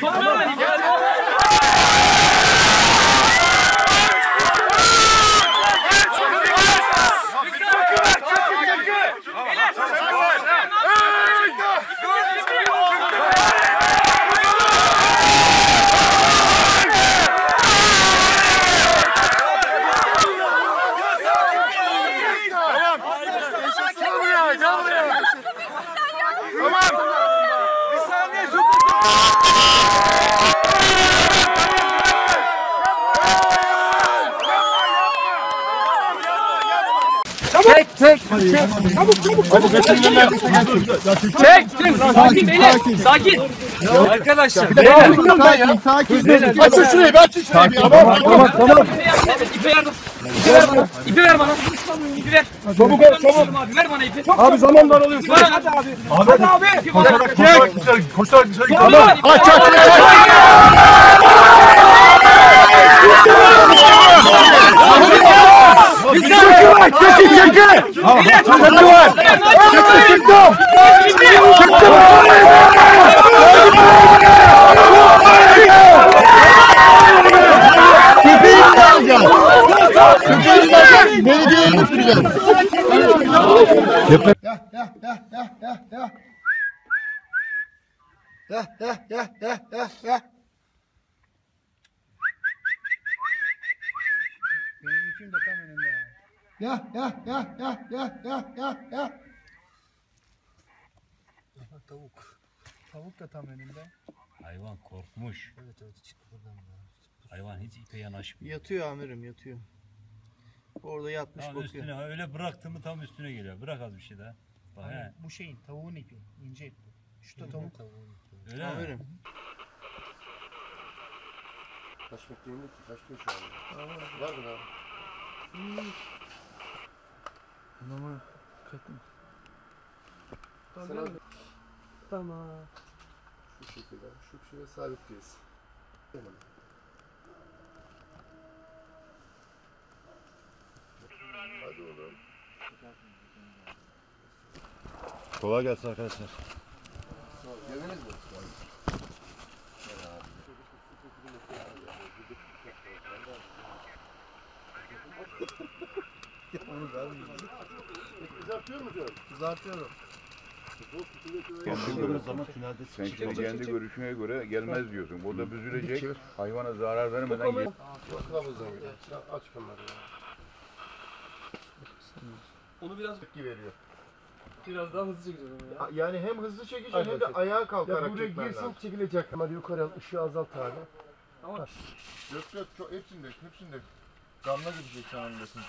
Come on! Çek, çek. Sakin beyler. Sakin. Arkadaşlar. Beyler. Sakin. Açın şurayı, açın şurayı. Tamam, tamam, tamam. İpi ver. İpi ver bana. İpi ver bana. İpi ver. Çabuk ol, çabuk. Abi ver bana ipi. Abi zaman daralıyor. Ver hadi abi. Hadi abi. Koşarak, koşarak dışarı, koşarak dışarı. Aç, aç, aç, aç. Bir saniye. Çekil, çekil. Çekil var. Çıktı, çıktı. Köpeği mi alacağız? Köpeği mi alacağız? Belediyeye götüreceğiz. Ya ya ya ya ya ya ya ya. Tavuk. Tavuk da tam önünde. Hayvan korkmuş. Evet evet çık buradan. Hayvan hiç ipe yanaşmıyor. Yatıyor amirim yatıyor. Orada yatmış Tam bakıyor. üstüne öyle bıraktın mı tam üstüne geliyor. Bırak az bir şey daha. Bak he. Bu şeyin tavuğun ipi. ince ip. Şu da tavuk. Öyle mi? Amirim. Kaç metreyim ki? Kaç metre şu an? Var mı daha? Adamı katın. Sana Tamam. şu şekilde, şu şuraya sabitleyiz. Hadi oğlum. Kolay gelsin arkadaşlar. Geldiniz mi? Kızartıyor musun? Kızartıyorum. Sen şimdi kendi görüşüne göre gelmez diyorsun. Burada büzülecek, hayvana zarar vermeden gel. Kılavuzdan gel. Aç kamerayı. Onu biraz Tepki veriyor. biraz daha hızlı çekeceğiz onu ya. Yani hem hızlı çekeceksin hem de ayağa kalkarak ya buraya girsin çekilecek. Ama yukarı al, ışığı azalt abi. Tamam. Yok yok çok hepsinde hepsinde. Damla gidecek sen anlasın.